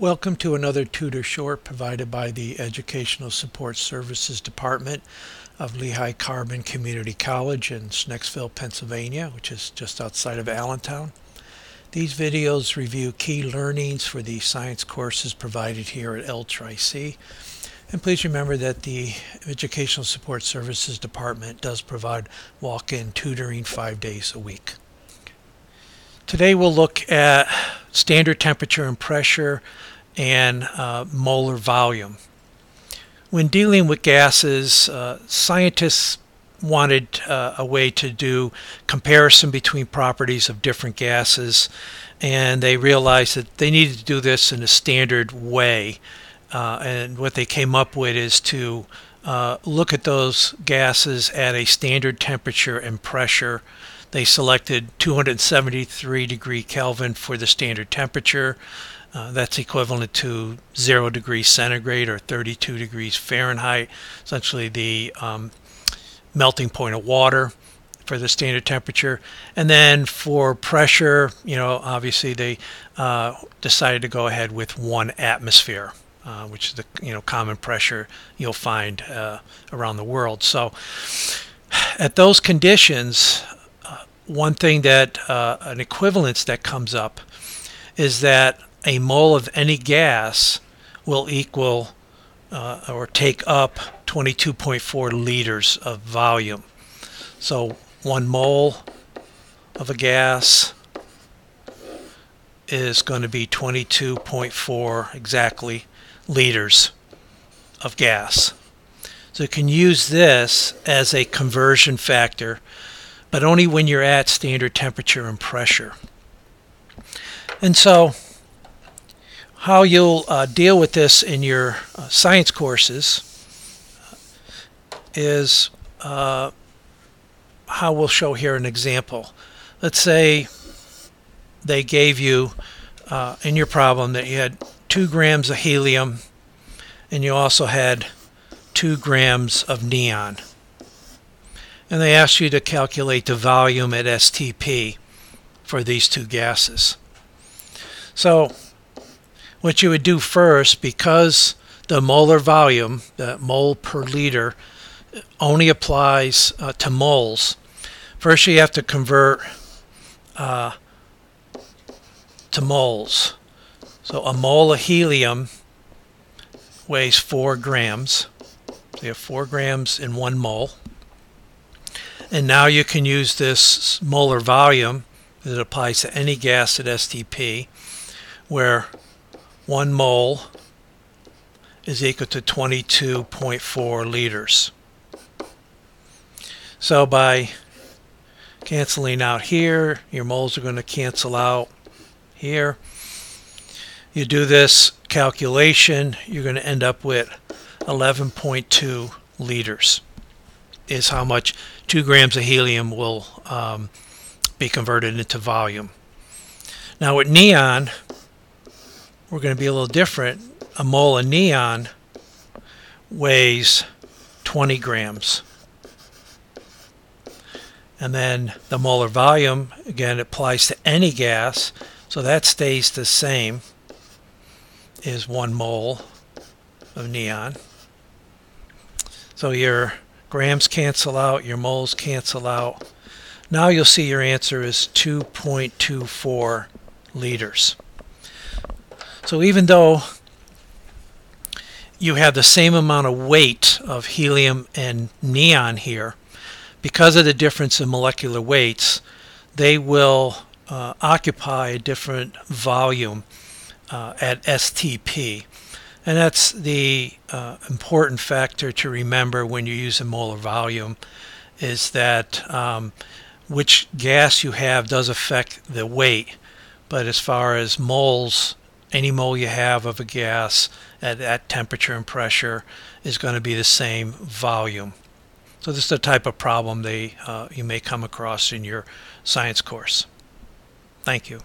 Welcome to another tutor short provided by the Educational Support Services Department of Lehigh Carbon Community College in Schnecksville, Pennsylvania, which is just outside of Allentown. These videos review key learnings for the science courses provided here at L-Tri-C. And please remember that the Educational Support Services Department does provide walk-in tutoring five days a week. Today we'll look at standard temperature and pressure and uh, molar volume. When dealing with gases, uh, scientists wanted uh, a way to do comparison between properties of different gases and they realized that they needed to do this in a standard way uh, and what they came up with is to uh, look at those gases at a standard temperature and pressure they selected 273 degree Kelvin for the standard temperature. Uh, that's equivalent to 0 degrees centigrade or 32 degrees Fahrenheit, essentially the um, melting point of water for the standard temperature. And then for pressure, you know, obviously they uh, decided to go ahead with one atmosphere. Uh, which is the you know common pressure you'll find uh, around the world. So, at those conditions, one thing that uh, an equivalence that comes up is that a mole of any gas will equal uh, or take up 22.4 liters of volume. So one mole of a gas is going to be 22.4 exactly liters of gas. So you can use this as a conversion factor but only when you're at standard temperature and pressure. And so, how you'll uh, deal with this in your uh, science courses is uh, how we'll show here an example. Let's say they gave you uh, in your problem that you had two grams of helium and you also had two grams of neon and they asked you to calculate the volume at STP for these two gases. So what you would do first, because the molar volume, the mole per liter, only applies uh, to moles, first you have to convert uh, to moles. So a mole of helium weighs 4 grams. So you have 4 grams in one mole. And now you can use this molar volume that applies to any gas at STP, where one mole is equal to 22.4 liters. So by canceling out here, your moles are going to cancel out here. You do this calculation, you're going to end up with 11.2 liters is how much two grams of helium will um, be converted into volume. Now with neon, we're going to be a little different. A mole of neon weighs 20 grams. And then the molar volume, again, applies to any gas, so that stays the same, is one mole of neon. So your grams cancel out, your moles cancel out. Now you'll see your answer is 2.24 liters. So even though you have the same amount of weight of helium and neon here, because of the difference in molecular weights, they will uh, occupy a different volume uh, at STP. And that's the uh, important factor to remember when you use a molar volume is that um, which gas you have does affect the weight. But as far as moles, any mole you have of a gas at that temperature and pressure is going to be the same volume. So this is the type of problem they uh, you may come across in your science course. Thank you.